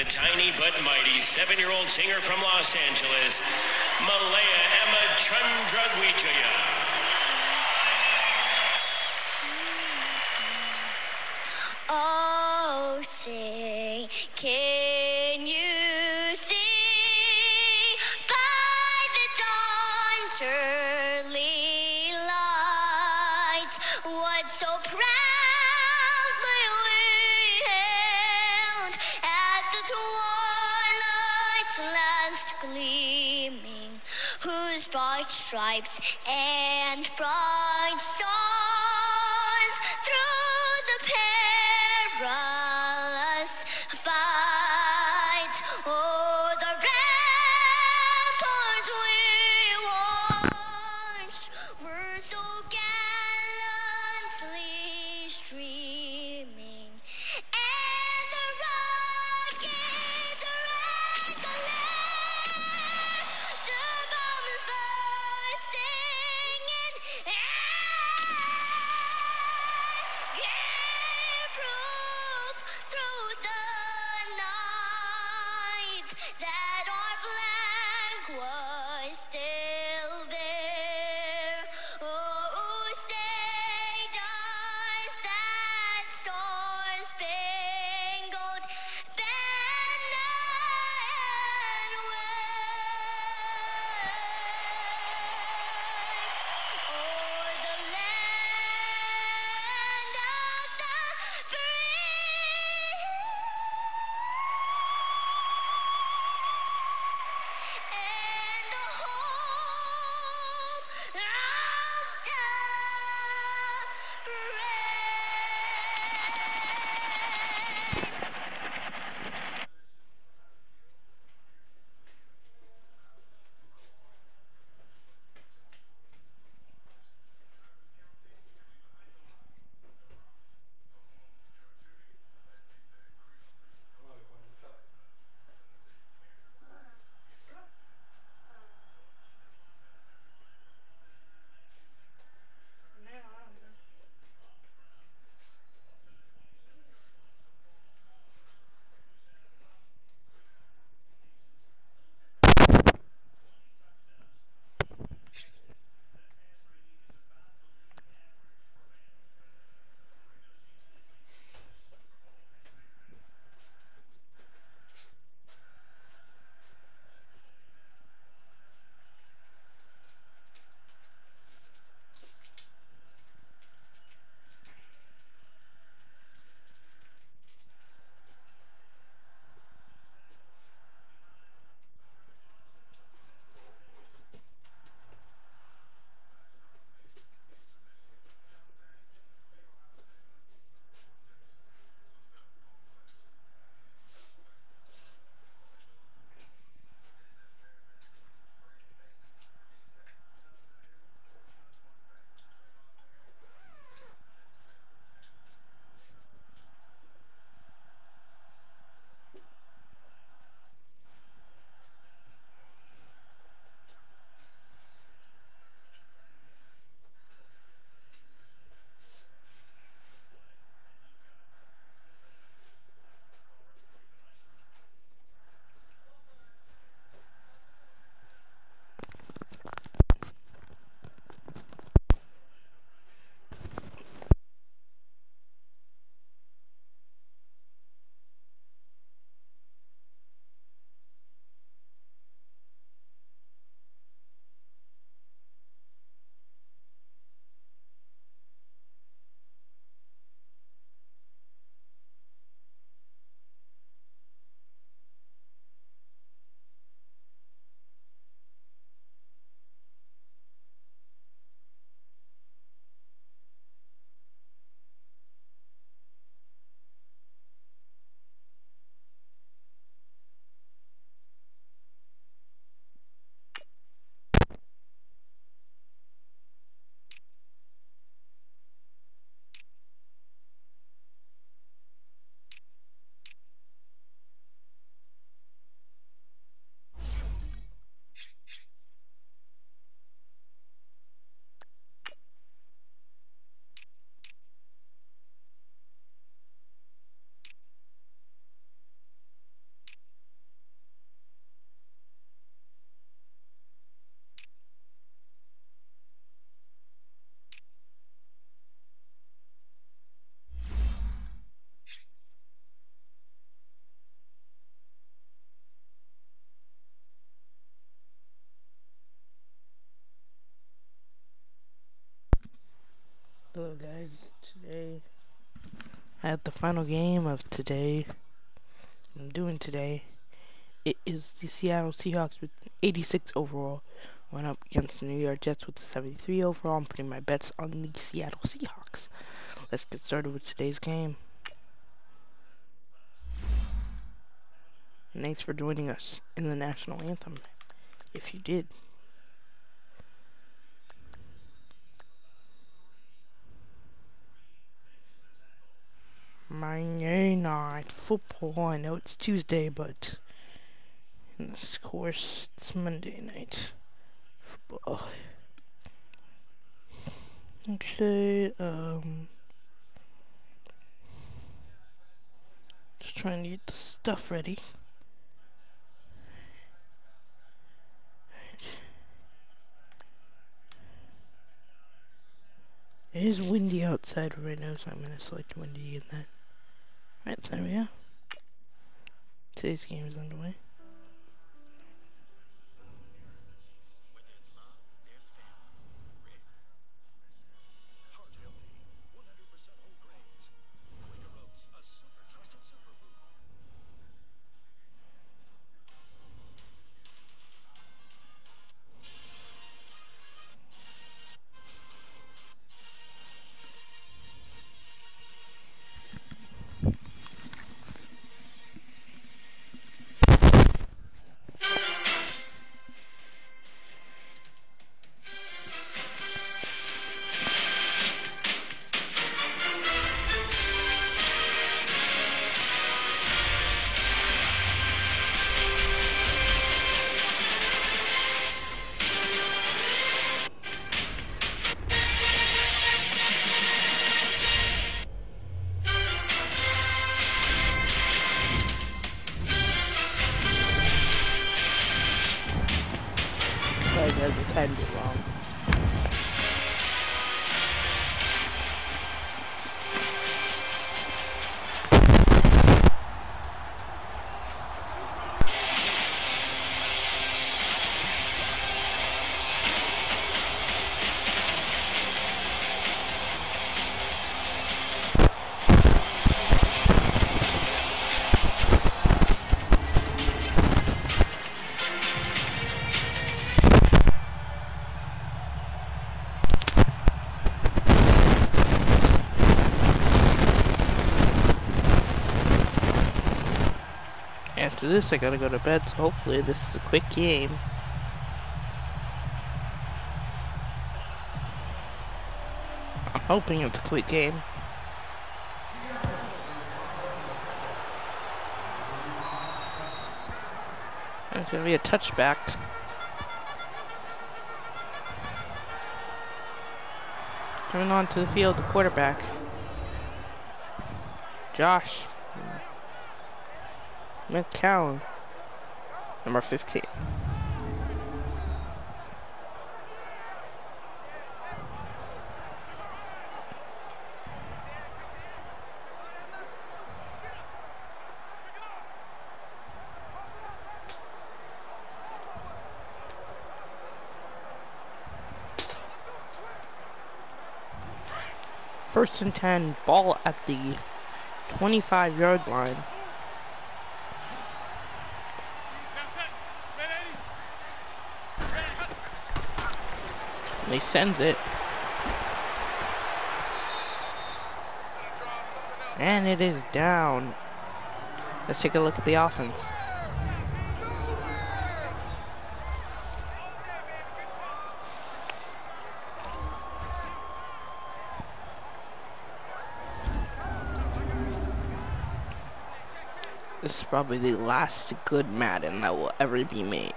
the tiny but mighty seven-year-old singer from Los Angeles, Malaya Emma Chandradwijaya. Oh, say, kid. stripes and broad. Have the final game of today. I'm doing today. It is the Seattle Seahawks with 86 overall. Went up against the New York Jets with the 73 overall. I'm putting my bets on the Seattle Seahawks. Let's get started with today's game. Thanks for joining us in the national anthem. If you did. Monday night football. I know it's Tuesday, but in this course, it's Monday night football. Okay, um, just trying to get the stuff ready. It is windy outside right now, so I'm gonna select windy in that. Right, there we go. Today's game is underway. This, I gotta go to bed, so hopefully this is a quick game. I'm hoping it's a quick game. There's gonna be a touchback. Coming on to the field, the quarterback. Josh McCown, number 15. First and 10, ball at the 25 yard line. He sends it. And it is down. Let's take a look at the offense. This is probably the last good Madden that will ever be made.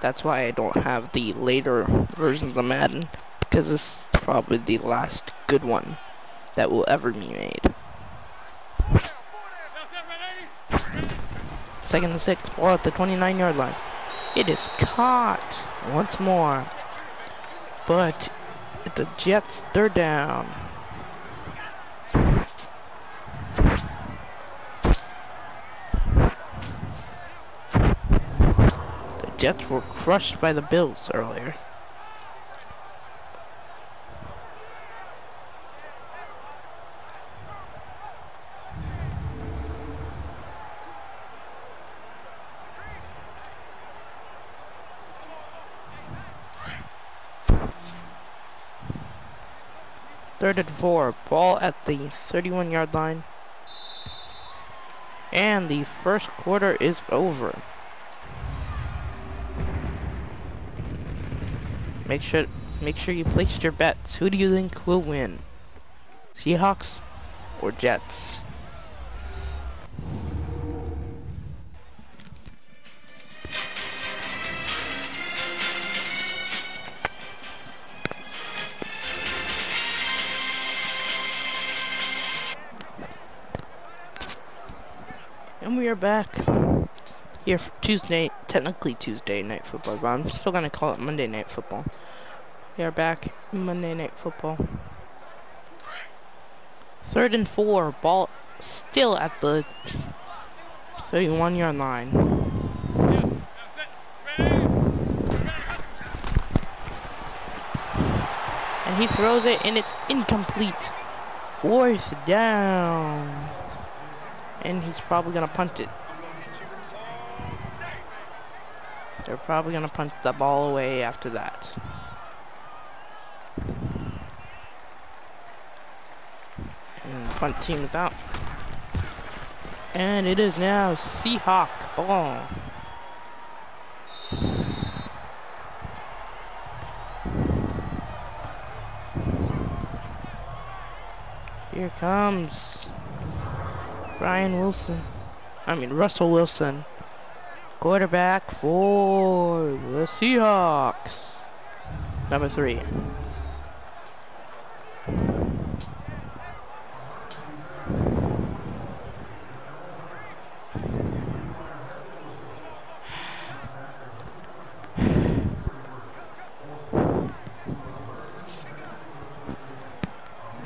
That's why I don't have the later versions of Madden, because this is probably the last good one that will ever be made. Second and six, ball at the 29 yard line. It is caught once more, but the Jets, third down. Jets were crushed by the Bills earlier. Third and four, ball at the 31 yard line. And the first quarter is over. Make sure make sure you placed your bets. Who do you think will win? Seahawks or Jets? And we are back for Tuesday, technically Tuesday night football, but I'm still gonna call it Monday night football. We are back Monday night football. Third and four, ball still at the 31 yard line. And he throws it and it's incomplete. Fourth down. And he's probably gonna punt it. They're probably gonna punch the ball away after that. And the punt team is out. And it is now Seahawk ball. Here comes Ryan Wilson. I mean Russell Wilson. Quarterback for the Seahawks. Number three.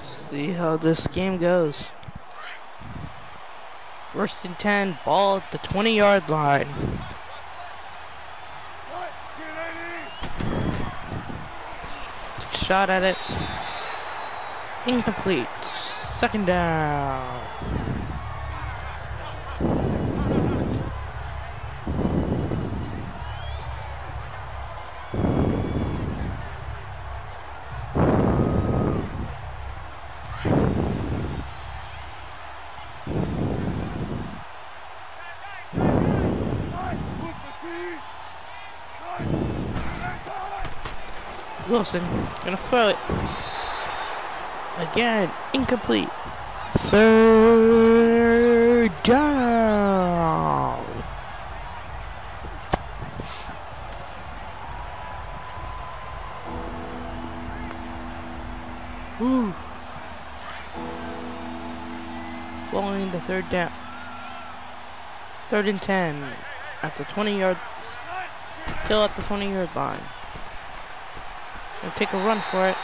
See how this game goes. First and 10, ball at the 20 yard line. Shot at it. Incomplete. Second down. Wilson gonna throw it. Again, incomplete. Third down. Woo. Following the third down. Third and ten. At the 20 yard. Still at the 20 yard line. Gonna take a run for it.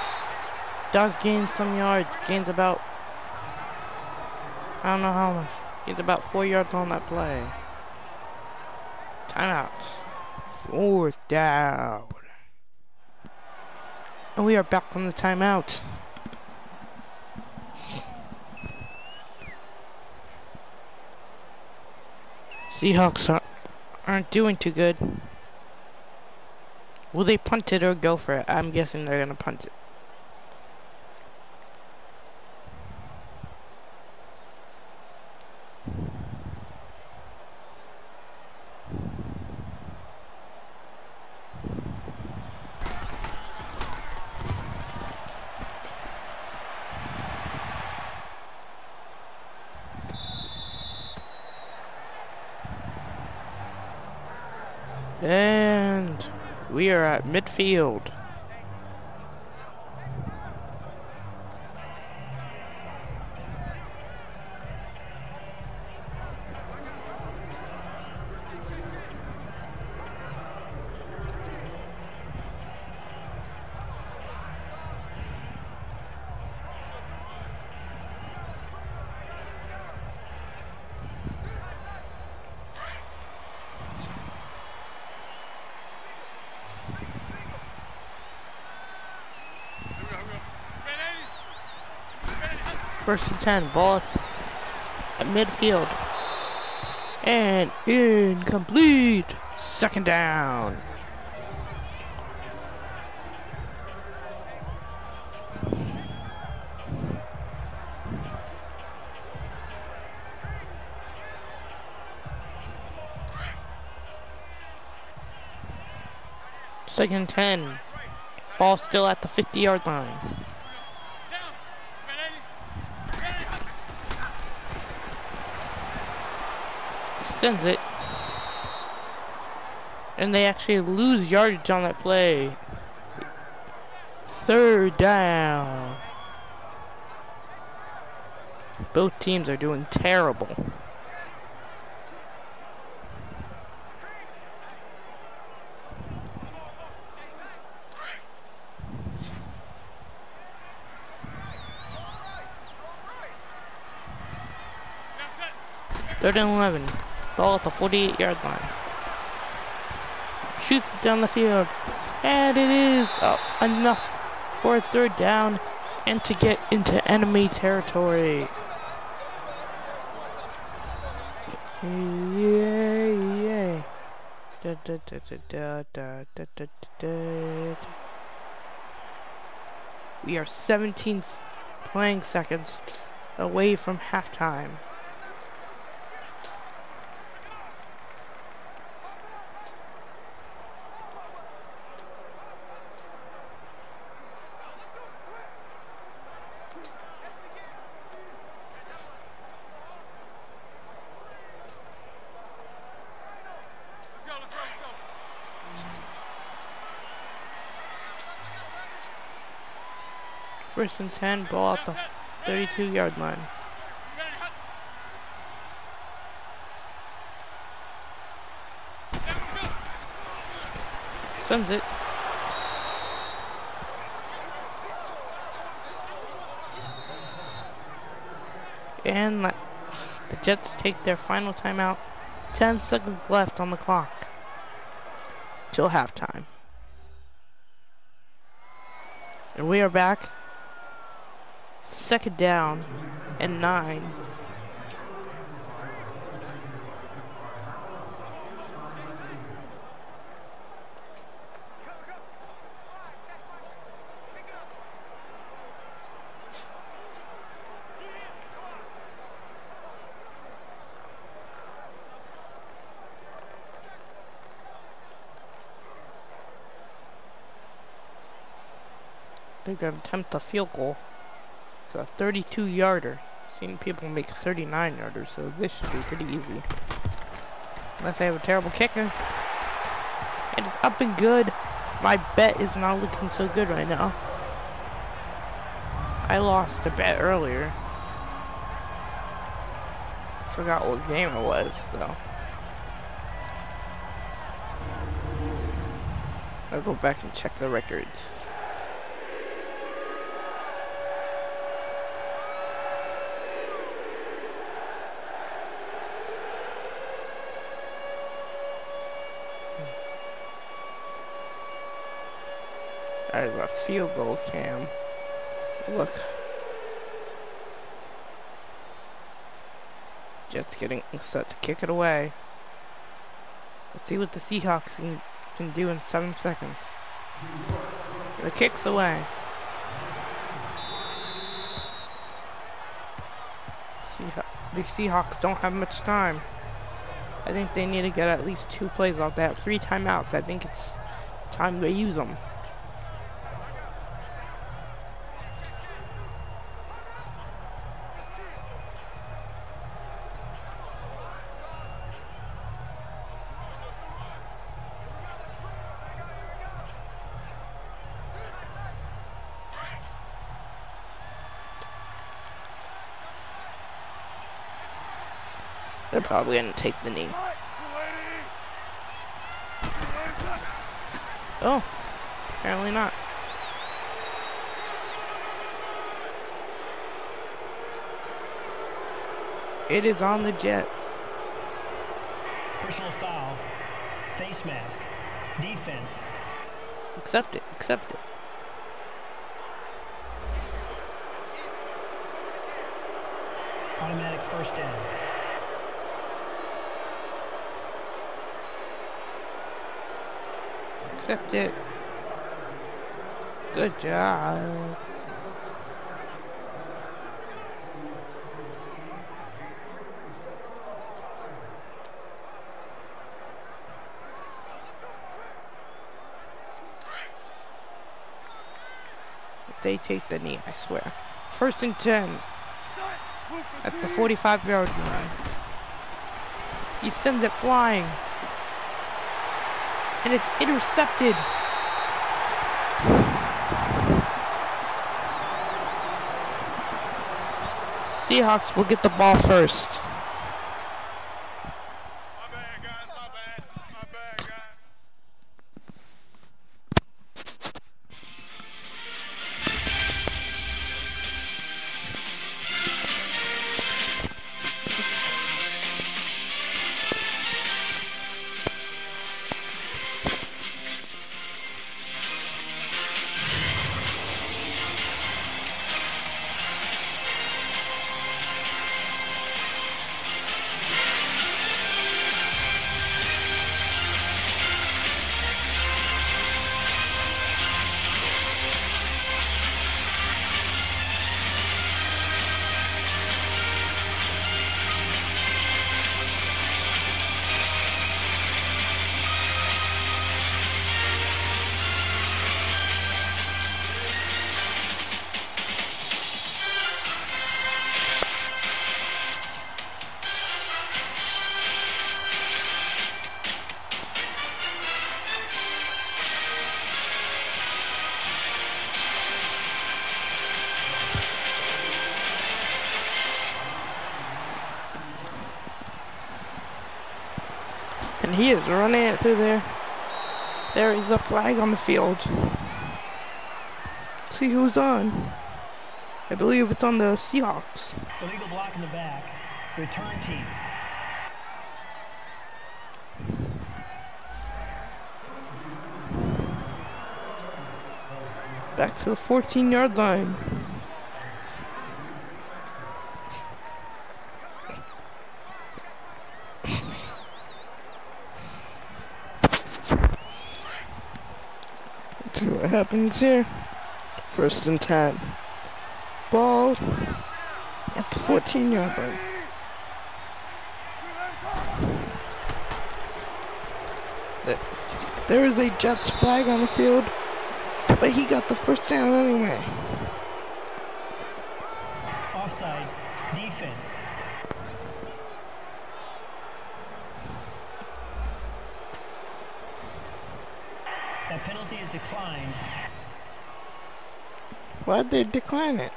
Does gain some yards. Gains about. I don't know how much. Gains about four yards on that play. Timeout. Fourth down. And we are back from the timeout. Seahawks aren't doing too good. Will they punt it or go for it? I'm guessing they're gonna punt it. And we are at midfield. first and 10. Ball at midfield. And incomplete. Second down. Second 10. Ball still at the 50 yard line. Sends it. And they actually lose yardage on that play. Third down. Both teams are doing terrible. Third and 11 ball at the 48 yard line. Shoots it down the field. And it is up enough for a third down and to get into enemy territory. Yeah, yeah. Da, da, da, da, da, da, da, da, We are 17 playing seconds away from halftime. First and 10, ball at the 32 yard line. Sends it. And the Jets take their final timeout. 10 seconds left on the clock. Till halftime. And we are back. Second down and nine. They're gonna attempt a field goal. It's a 32 yarder. Seen people make 39 yarders, so this should be pretty easy. Unless they have a terrible kicker. And it's up and good. My bet is not looking so good right now. I lost a bet earlier. Forgot what game it was, so. I'll go back and check the records. That is a field goal cam. Look. Jets getting set to kick it away. Let's see what the Seahawks can, can do in seven seconds. The kick's away. The Seahawks don't have much time. I think they need to get at least two plays off. Have three timeouts. I think it's time to use them. They're probably gonna take the knee. Oh, apparently not. It is on the Jets. Personal foul. Face mask. Defense. Accept it. Accept it. Automatic first down. accept it. Good job. They take the knee, I swear. First and 10 at the 45 yard line. He sends it flying. And it's intercepted. Seahawks will get the ball first. He is running it through there. There is a flag on the field. See who's on. I believe it's on the Seahawks. Illegal block in the back. Return team. Back to the 14 yard line. Happens here. First and 10. Ball at the 14 yard line. There- There is a Jets flag on the field. But he got the first down anyway. Offside. Defense. That penalty is declined. Why'd they decline it?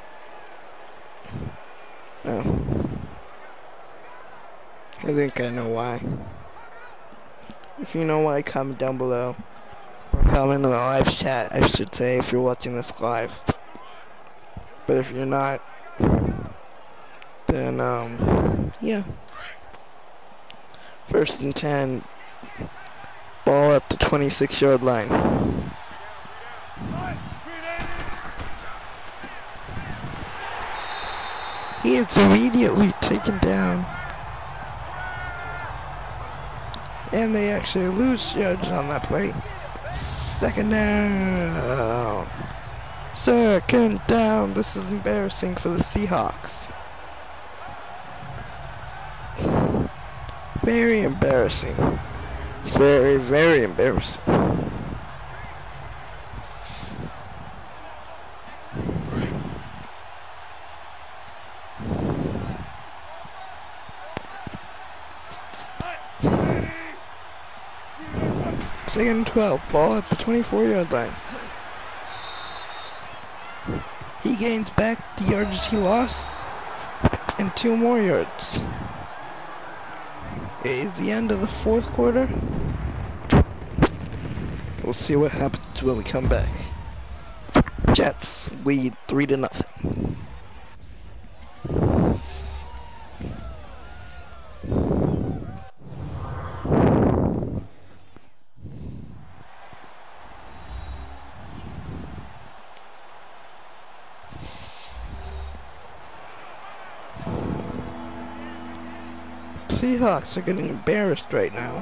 Oh. I think I know why. If you know why, comment down below. Or comment in the live chat, I should say, if you're watching this live. But if you're not, then, um, yeah. First and 10. Ball at the 26 yard line. He is immediately taken down. And they actually lose Judge on that play. Second down. Second down. This is embarrassing for the Seahawks. Very embarrassing. Very, very embarrassing. Second and 12. Ball at the 24 yard line. He gains back the yards he lost and two more yards. It is the end of the fourth quarter. We'll see what happens when we come back. Jets lead 3 to nothing. Seahawks are getting embarrassed right now.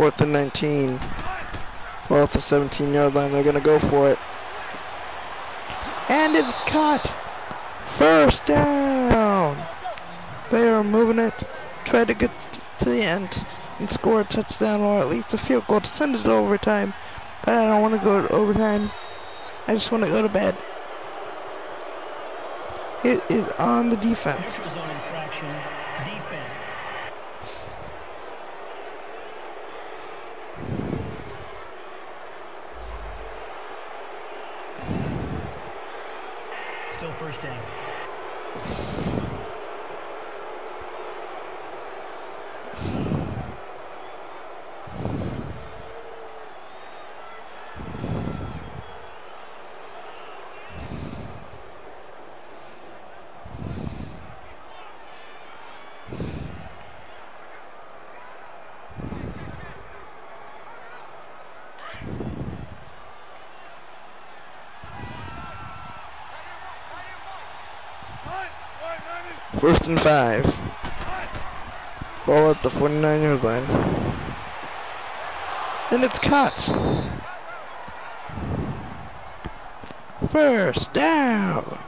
Fourth and 19. Well, at the 17 yard line, they're going to go for it. And it's caught. First down. They are moving it. Try to get to the end and score a touchdown or at least a field goal to send it to overtime. But I don't want to go to overtime. I just want to go to bed. It is on the defense. Neutral zone infraction. Defense. Still first down. First and five. Ball at the 49 yard line. And it's caught. First down.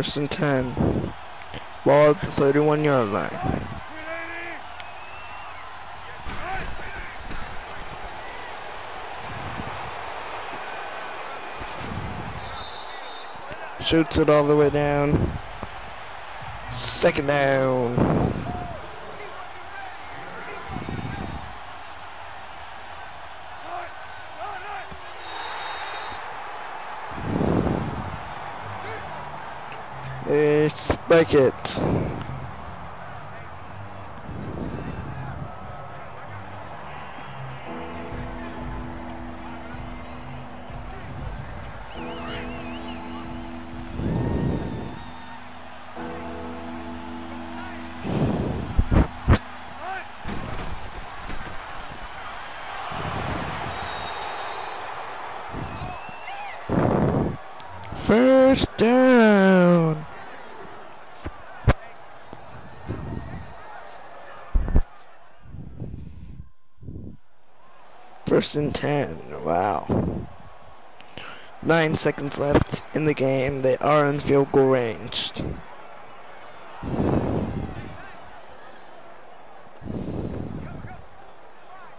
First and 10. Ball at the 31 yard line. Shoots it all the way down. Second down. It's Beckett. First and ten. Wow. Nine seconds left in the game. They are in field goal range.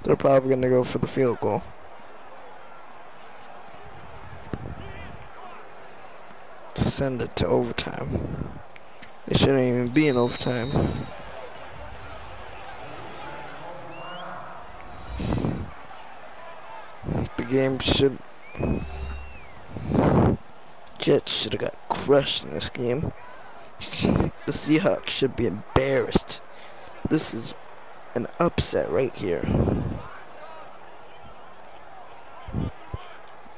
They're probably going to go for the field goal. Send it to overtime. It shouldn't even be in overtime. Game should. Jets should have got crushed in this game. The Seahawks should be embarrassed. This is an upset right here.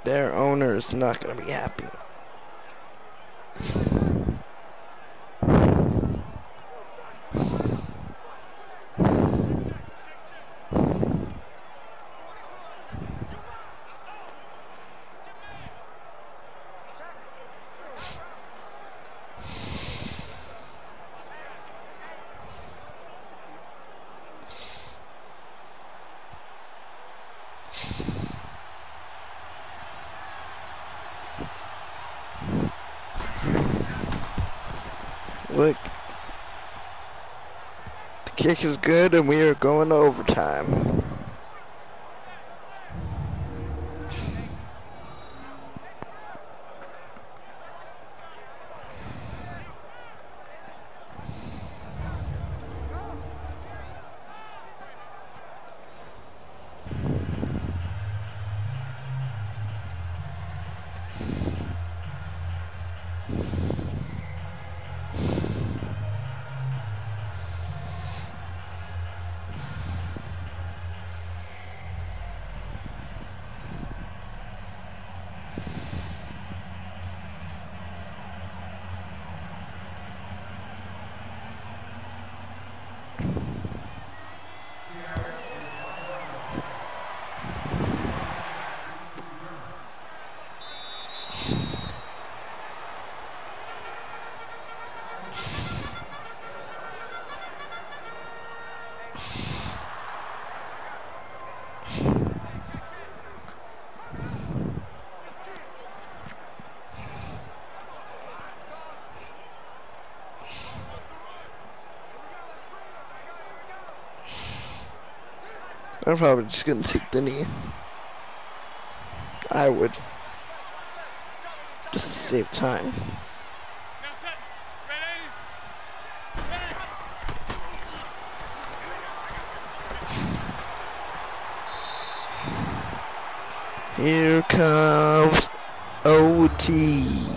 Their owner is not going to be happy. Look. The kick is good and we are going to overtime. I'm probably just gonna take the knee. I would. Just to save time. Here comes OT.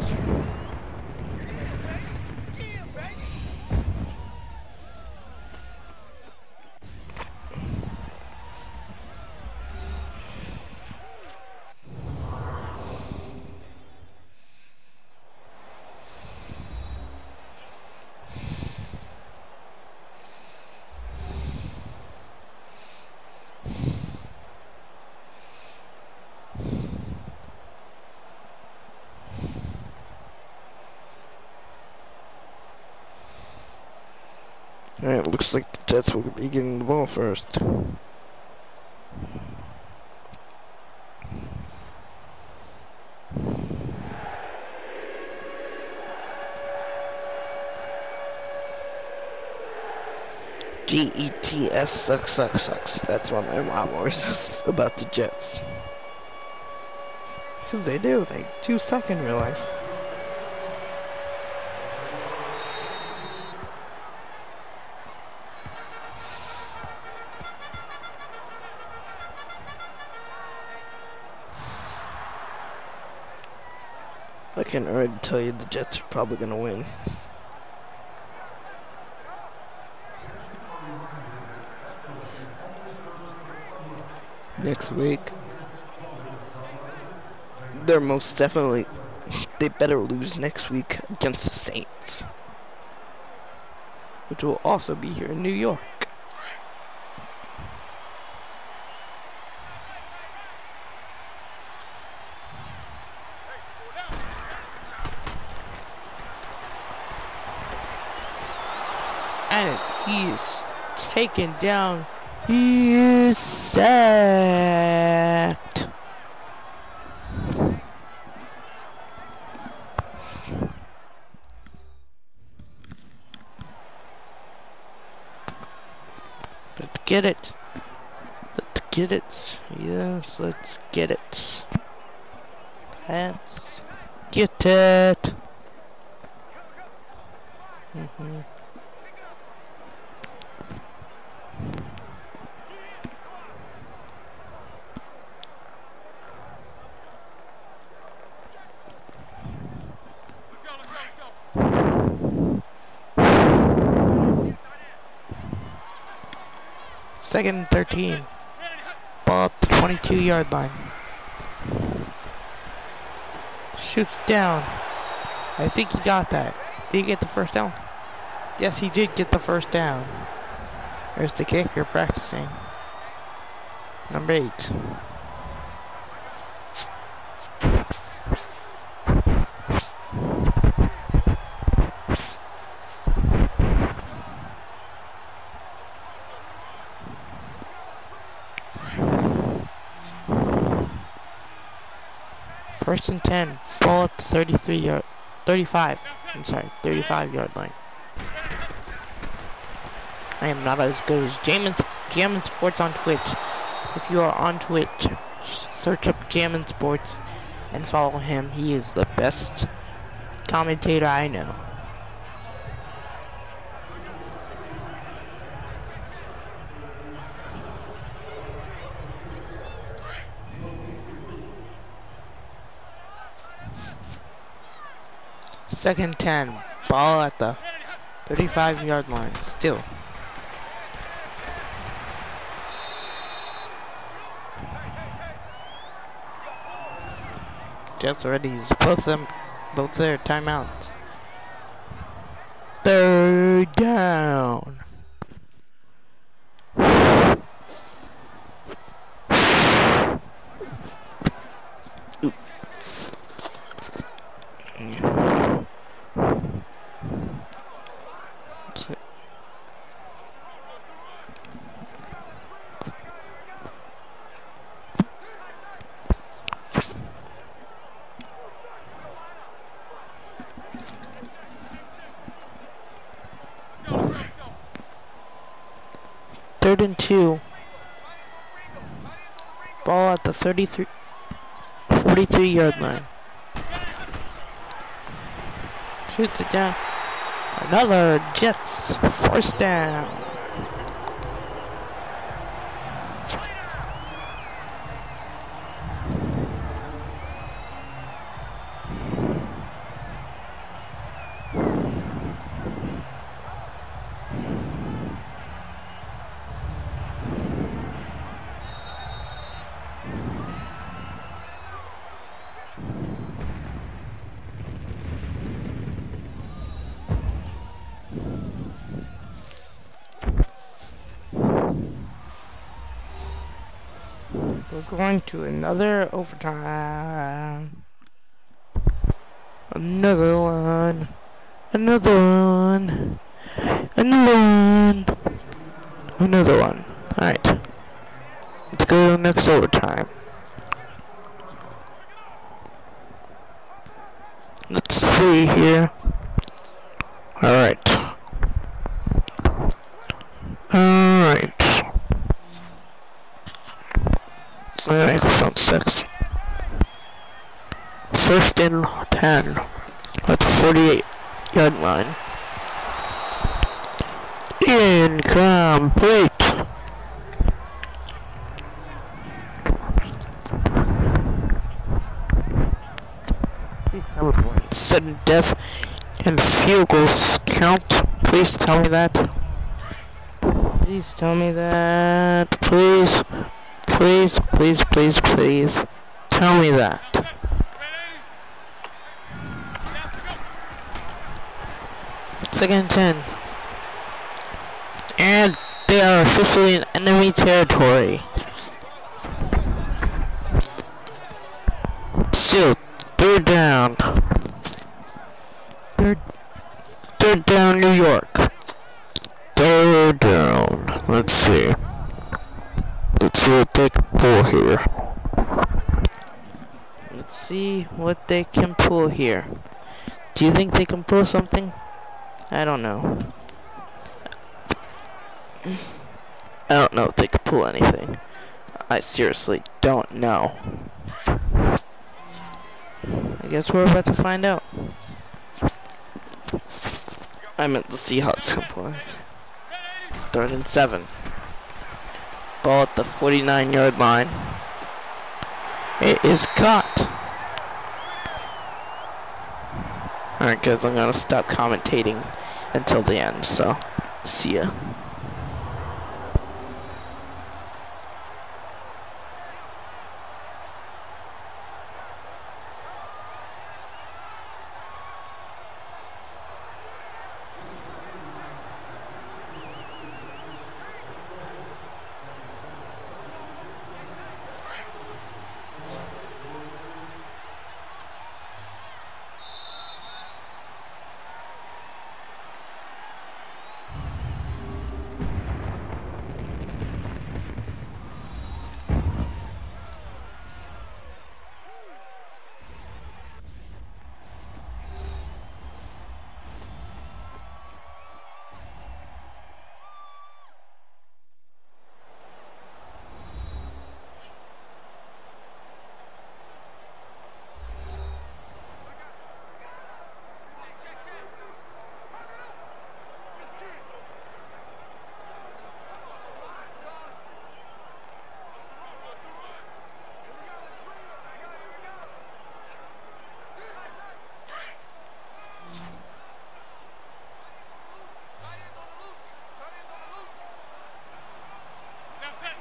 Alright, looks like the Jets will be getting the ball first. G E T S sucks sucks sucks. That's what my mom always says about the Jets. Cause they do, they do suck in real life. I can already tell you the Jets are probably gonna win. Next week. They're most definitely they better lose next week against the Saints. Which will also be here in New York. And he is taken down. He is sacked. Let's get it. Let's get it. Yes, let's get it. Let's get it. hmm Let's go, let's go, let's go. Second and 13. Ball at the 22 yard line. Shoots down. I think he got that. Did he get the first down? Yes, he did get the first down. There's the kicker practicing. Number eight. First and 10. Ball at the 33 yard. 35. I'm sorry, 35 yard line. I am not as good as Jamin, Jamin Sports on Twitch. If you are on Twitch, search up Jamin Sports and follow him. He is the best commentator I know. Second 10. Ball at the 35 yard line. Still. Jets already both them both their timeouts. Third down. Oop. That's it. Third and two. Ball at the 33, 43 yard line. Shoots it down. Another Jets first down. We're going to another overtime. Another one. Another one. Another one. Another one. Alright. Let's go next overtime. Let's see here. Alright. Microphone 6. First and 10 at the 48 yard line. Incomplete. Sudden death and field goals count. Please tell me that. Please tell me that. Please. Please, please, please, please. Tell me that. Second and ten. And they are officially in enemy territory. Still, third down. Third, third down, New York. Third down. Let's see. See they can pull here. Let's see what they can pull here. Do you think they can pull something? I don't know. I don't know if they can pull anything. I seriously don't know. I guess we're about to find out. I meant the Seahawks can pull. Third and seven. Ball at the 49 yard line. It is caught. Alright guys, I'm gonna stop commentating until the end, so see ya. Now set.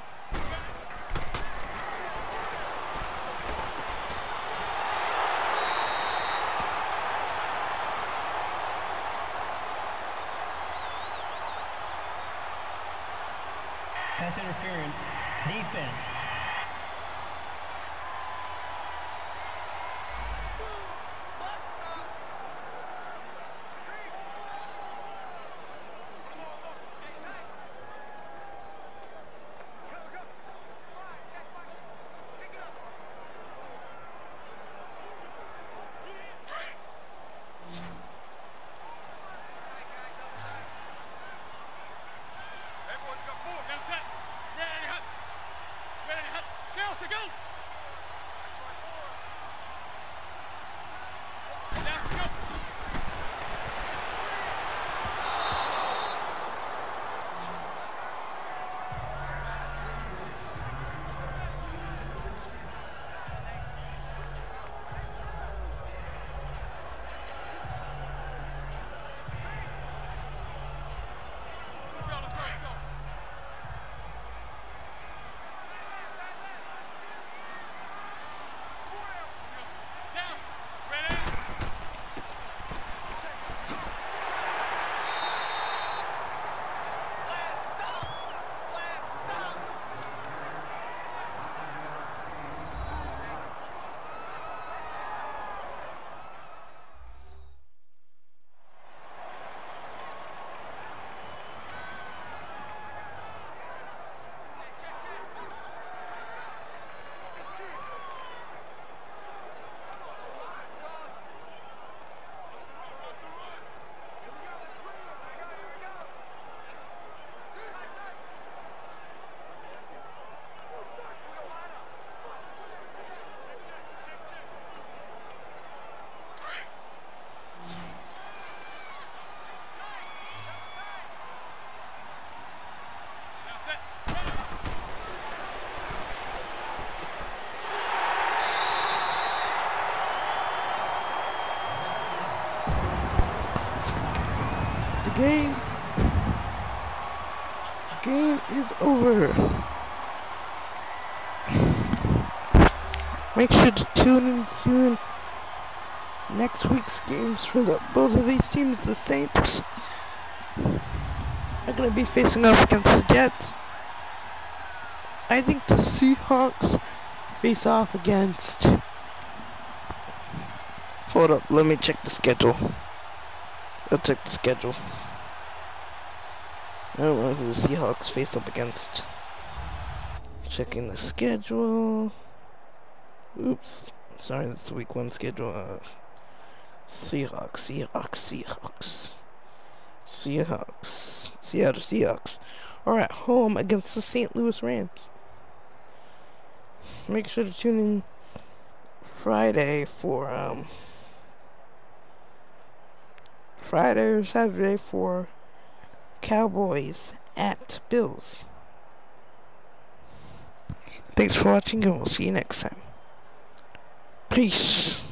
Pass interference. Defense. Now set. Ready, hut. Ready, Nelson, go! Game. Game is over. Make sure to tune in to next week's games for the, both of these teams. The Saints are going to be facing off against the Jets. I think the Seahawks face off against. Hold up, let me check the schedule. I'll check the schedule. I don't know who the Seahawks face up against. Checking the schedule. Oops. Sorry, that's the week one schedule. Uh, Seahawks, Seahawks, Seahawks. Seahawks. Seattle Seahawks are at home against the St. Louis Rams. Make sure to tune in Friday for um Friday or Saturday for Cowboys at Bills. Thanks for watching and we'll see you next time. Peace.